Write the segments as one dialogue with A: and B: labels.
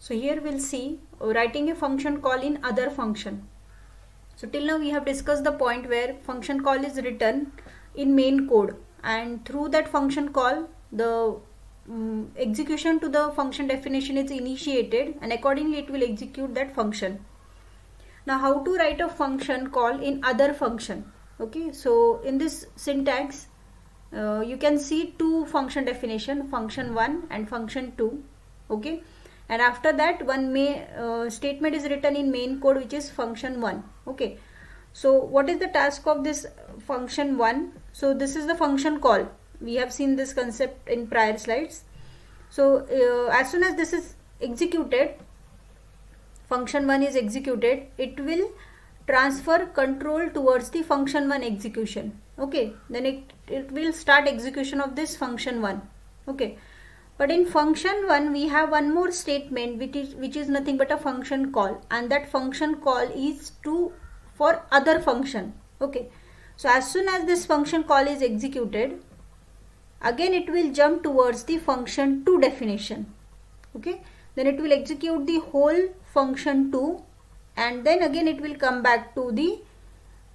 A: so here we'll see uh, writing a function call in other function. So till now we have discussed the point where function call is written in main code. And through that function call the um, execution to the function definition is initiated and accordingly it will execute that function. Now how to write a function call in other function? Okay so in this syntax uh, you can see two function definition function 1 and function 2 okay and after that one may uh, statement is written in main code which is function 1 okay. So what is the task of this function 1 so this is the function call. We have seen this concept in prior slides. So uh, as soon as this is executed function 1 is executed it will transfer control towards the function 1 execution. Okay. Then it, it will start execution of this function 1 okay but in function 1 we have one more statement which is which is nothing but a function call. And that function call is to for other function. Okay. So as soon as this function call is executed again it will jump towards the function 2 definition. Okay. Then it will execute the whole function 2 and then again it will come back to the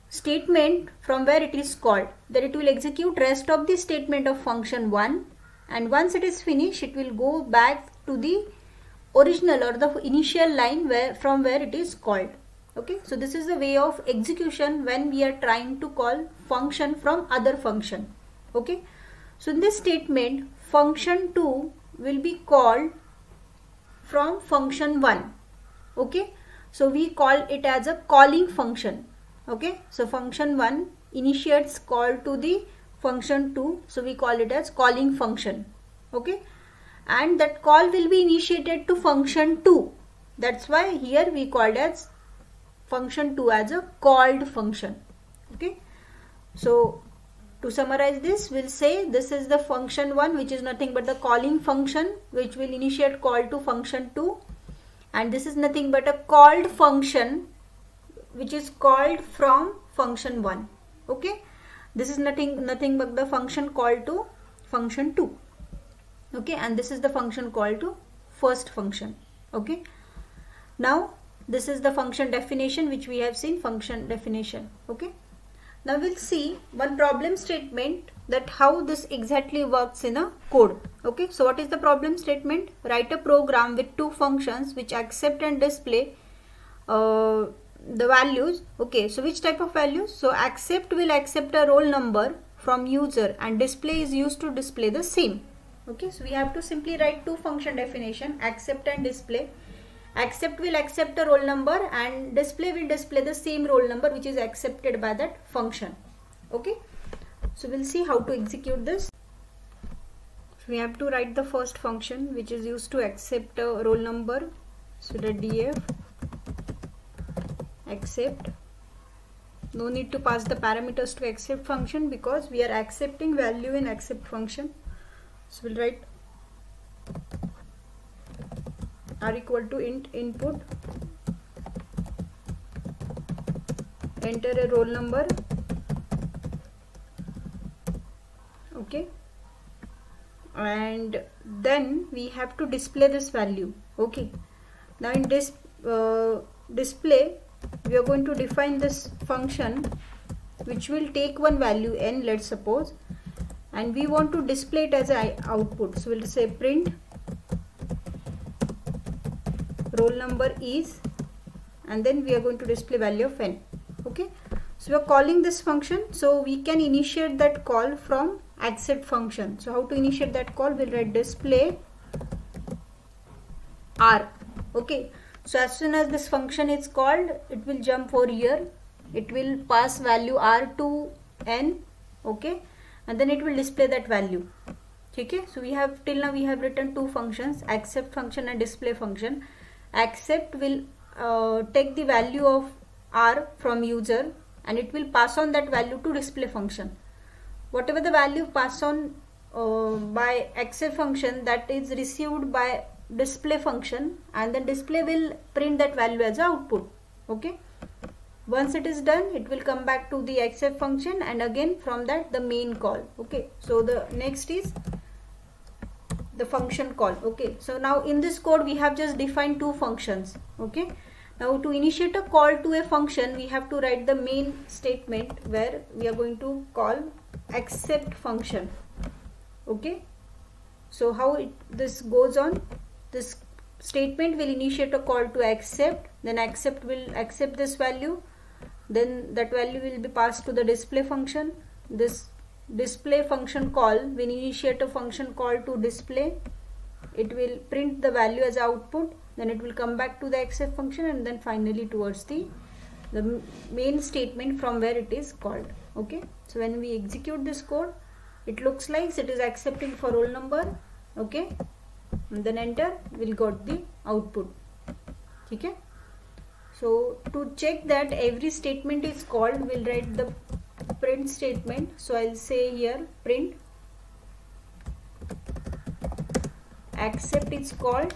A: statement from where it is called. Then it will execute rest of the statement of function 1 and once it is finished it will go back to the original or the initial line where from where it is called. Okay? So this is the way of execution when we are trying to call function from other function. Okay? So in this statement function 2 will be called from function 1 okay? So we call it as a calling function. Okay? So function 1 initiates call to the function 2 so we call it as calling function okay? And that call will be initiated to function 2 that's why here we called as function 2 as a called function okay? So to summarize this, we'll say this is the function 1 which is nothing but the calling function which will initiate call to function 2 and this is nothing but a called function which is called from function 1 okay this is nothing nothing but the function called to function 2 okay and this is the function called to first function okay now this is the function definition which we have seen function definition okay now we'll see one problem statement that how this exactly works in a code. Okay, so what is the problem statement? Write a program with two functions which accept and display uh, the values. Okay, so which type of values? So accept will accept a roll number from user and display is used to display the same. Okay, so we have to simply write two function definition accept and display accept will accept a roll number and display will display the same roll number which is accepted by that function okay so we'll see how to execute this so we have to write the first function which is used to accept a roll number so the def accept. No need to pass the parameters to accept function because we r accepting value in accept function. So we'll write are equal to int input. Enter a roll number. Okay. And then we have to display this value. Okay. Now in this uh, display we are going to define this function which will take one value n let's suppose and we want to display it as an output. So we'll say print roll number is and then we are going to display value of n okay? So we are calling this function. So we can initiate that call from accept function. So how to initiate that call? We'll write display r okay so as soon as this function is called it will jump over here. It will pass value r to n okay? And then it will display that value okay? So we have till now we have written two functions accept function and display function. Accept will uh, take the value of r from user and it will pass on that value to display function. Whatever the value passed on uh, by accept function that is received by display function and then display will print that value as output okay? Once it is done it will come back to the accept function and again from that the main call okay? So the next is the function call okay? So now in this code we have just defined two functions okay? Now to initiate a call to a function we have to write the main statement where we are going to call accept function okay? So how it, this goes on this statement will initiate a call to accept then accept will accept this value then that value will be passed to the display function. This display function call will initiate a function call to display. It will print the value as output then it will come back to the accept function and then finally towards the the main statement from where it is called. Okay? So when we execute this code it looks like it is accepting for roll number. Okay then enter will got the output okay so to check that every statement is called we'll write the print statement so I'll say here print accept is called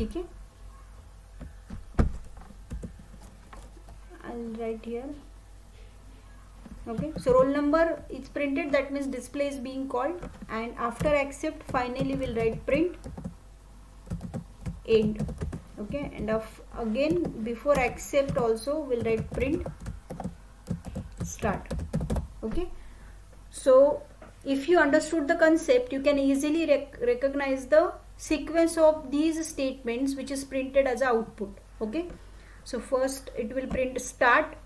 A: okay I'll write here okay. So roll number is printed. That means display is being called. And after accept finally we'll write print end okay. And of again before accept also we'll write print start. Okay. So if you understood the concept you can easily rec recognize the sequence of these statements which is printed as output. Okay. So first it will print start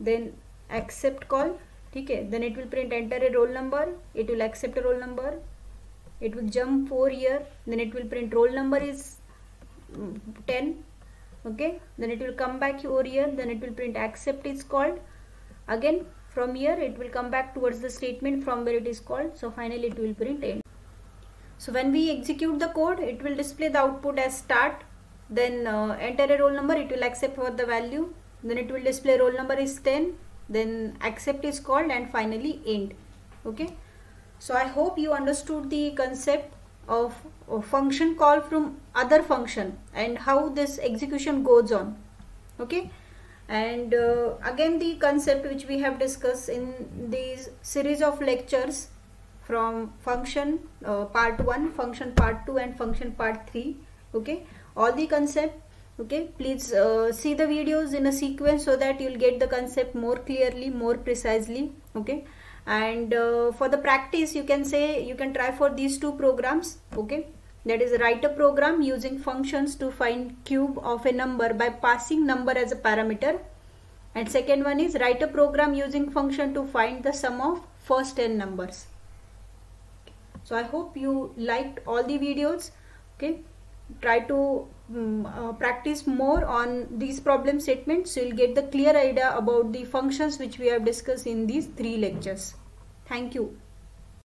A: then accept call okay then it will print enter a roll number it will accept a roll number it will jump 4 here then it will print roll number is 10 okay then it will come back over here then it will print accept is called again from here it will come back towards the statement from where it is called so finally it will print end so when we execute the code it will display the output as start then uh, enter a roll number it will accept for the value then it will display roll number is 10 then accept is called and finally end. Okay? So i hope you understood the concept of, function call from other function and how this execution goes on. Okay? And uh, again the concept which we have discussed in these series of lectures from function uh, part 1 function part 2 and function part 3 okay? All the concept okay please uh, see the videos in a sequence so that you'll get the concept more clearly more precisely okay? And uh, for the practice you can say you can try for these two programs okay? That is write a program using functions to find cube of a number by passing number as a parameter. And second one is write a program using function to find the sum of first n numbers. So i hope you liked all the videos okay try to um, uh, practice more on these problem statements you'll get the clear idea about the functions which we have discussed in these three lectures Thank you.